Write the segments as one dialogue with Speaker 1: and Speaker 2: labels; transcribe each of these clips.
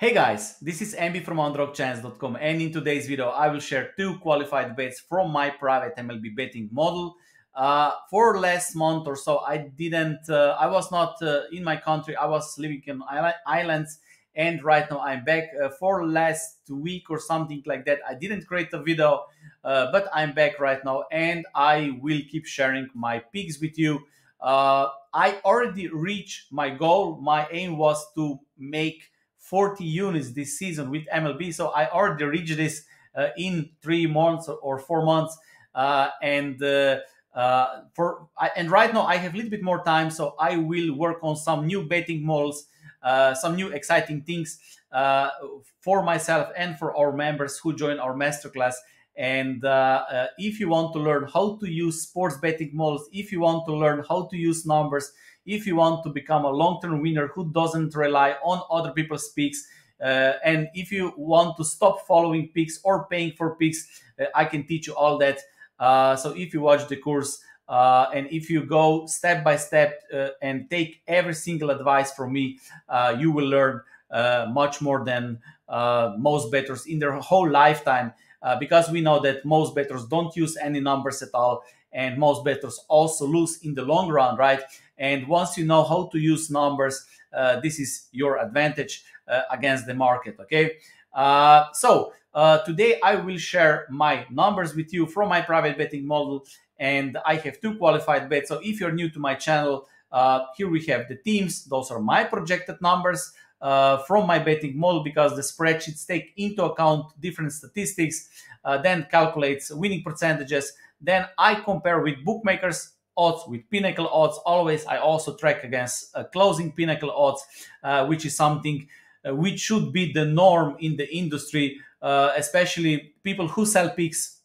Speaker 1: Hey guys, this is MB from UnderdogChance.com and in today's video I will share two qualified bets from my private MLB betting model. Uh, for last month or so I didn't, uh, I was not uh, in my country, I was living in islands and right now I'm back. Uh, for last week or something like that I didn't create a video uh, but I'm back right now and I will keep sharing my picks with you. Uh, I already reached my goal, my aim was to make 40 units this season with MLB. So I already reached this uh, in three months or four months. Uh, and uh, uh for I, and right now I have a little bit more time, so I will work on some new betting models, uh, some new exciting things uh, for myself and for our members who join our masterclass. And if you want to learn how to use sports betting models, if you want to learn how to use numbers, if you want to become a long-term winner who doesn't rely on other people's picks, uh, and if you want to stop following picks or paying for picks, uh, I can teach you all that. Uh, so if you watch the course uh, and if you go step by step uh, and take every single advice from me, uh, you will learn much more than most bettors in their whole lifetime. because we know that most bettors don't use any numbers at all, and most bettors also lose in the long run, right? And once you know how to use numbers, uh, this is your advantage uh, against the market. Okay. Uh, so uh, today I will share my numbers with you from my private betting model, and I have two qualified bets. So if you're new to my channel, uh, here we have the teams. Those are my projected numbers. Uh, from my betting model because the spreadsheets take into account different statistics, then calculates winning percentages. Then I compare with bookmakers odds with pinnacle odds. Always i also track against uh, closing pinnacle odds uh, which is something uh, which should be the norm in the industry uh, especially people who sell picks.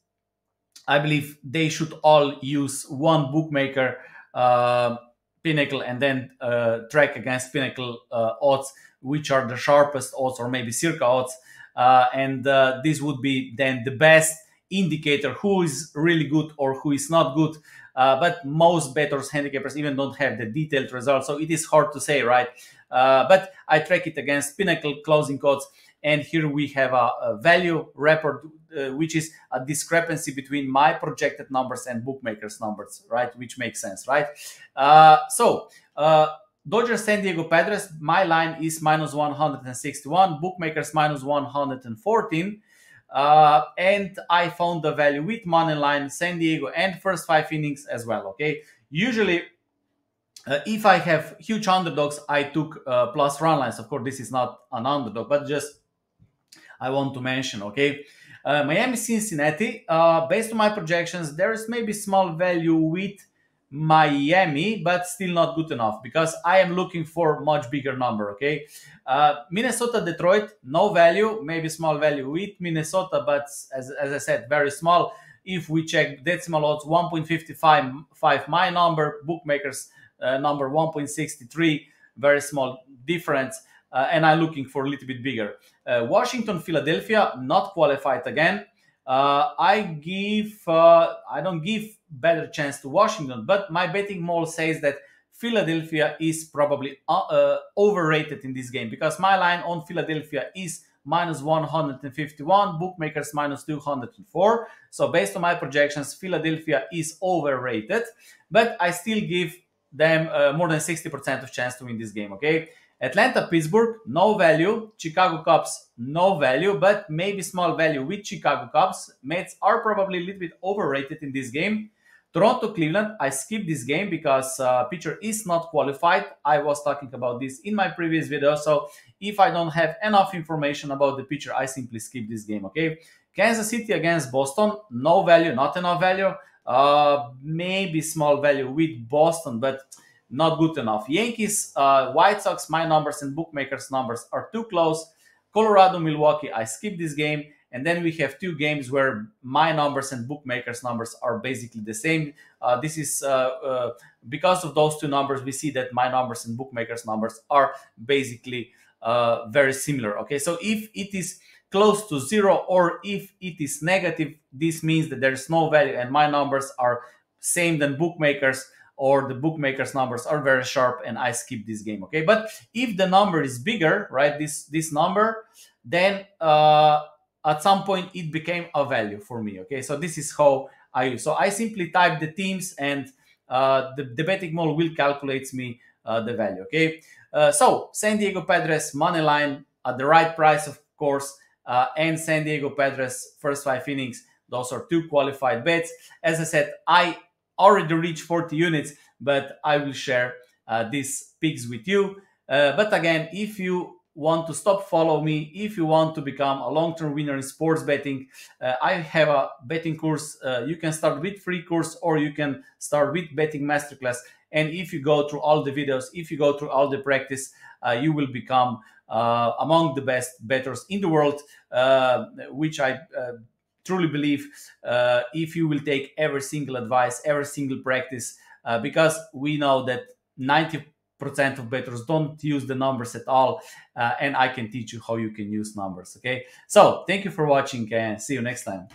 Speaker 1: I believe they should all use one bookmaker uh, pinnacle and then uh, track against pinnacle odds which are the sharpest odds or maybe circa odds. And this would be then the best indicator who is really good or who is not good uh, but most bettors, handicappers even don't have the detailed results. So it is hard to say, right? Uh, but I track it against Pinnacle closing odds. And here we have a, a value report, uh, which is a discrepancy between my projected numbers and bookmakers' numbers, right? Which makes sense, right? Uh, so, uh, Dodgers San Diego Padres, my line is minus 161, bookmakers minus 114. Uh, and I found the value with money line, San Diego, and first five innings as well. Okay, usually. Uh, if I have huge underdogs, I took uh, plus run lines. Of course, this is not an underdog, but just I want to mention. Okay, uh, Miami, Cincinnati. Uh, based on my projections, there is maybe small value with Miami, but still not good enough because I am looking for much bigger number. Okay, uh, Minnesota, Detroit, no value, maybe small value with Minnesota, but as, as I said, very small. If we check decimal odds, 1.55 my number, bookmakers uh, number 1.63, very small difference. Uh, and I'm looking for a little bit bigger. Uh, Washington, Philadelphia, not qualified again. Uh, I give, uh, I don't give better chance to Washington, but my betting model says that Philadelphia is probably uh, uh, overrated in this game because my line on Philadelphia is minus 151, bookmakers minus 204. So based on my projections, Philadelphia is overrated, but I still give them uh, more than 60% of chance to win this game, okay? Atlanta, Pittsburgh, no value. Chicago Cubs, no value, but maybe small value with Chicago Cubs. Mets are probably a little bit overrated in this game. Toronto, Cleveland, I skipped this game because uh, pitcher is not qualified. I was talking about this in my previous video. So if I don't have enough information about the pitcher, I simply skip this game, okay? Kansas City against Boston, no value, not enough value. Uh, maybe small value with Boston, but not good enough. Yankees, uh, White Sox, my numbers and bookmakers' numbers are too close. Colorado, Milwaukee, I skip this game. And then we have two games where my numbers and bookmakers' numbers are basically the same. Uh, this is uh, uh, because of those two numbers, we see that my numbers and bookmakers' numbers are basically uh, very similar. Okay, so if it is close to zero or if it is negative, this means that there is no value and my numbers are same than bookmakers or the bookmakers numbers are very sharp and I skip this game. Okay, but if the number is bigger, right, this this number, then uh, at some point it became a value for me. Okay, so this is how I use. So I simply type the teams and uh, the, the betting model will calculate me uh, the value. Okay, uh, so San Diego Padres money line at the right price, of course, uh, and San Diego Padres first five innings. Those are two qualified bets. As I said, I already reached 40 units, but I will share uh, these picks with you. Uh, but again, if you want to stop follow me. If you want to become a long-term winner in sports betting uh, i have a betting course. Uh, you can start with free course or you can start with betting masterclass. And if you go through all the videos if you go through all the practice uh, you will become uh, among the best bettors in the world which i truly believe if you will take every single advice every single practice because we know that 90 percent of bettors don't use the numbers at all uh, and i can teach you how you can use numbers okay? So thank you for watching and see you next time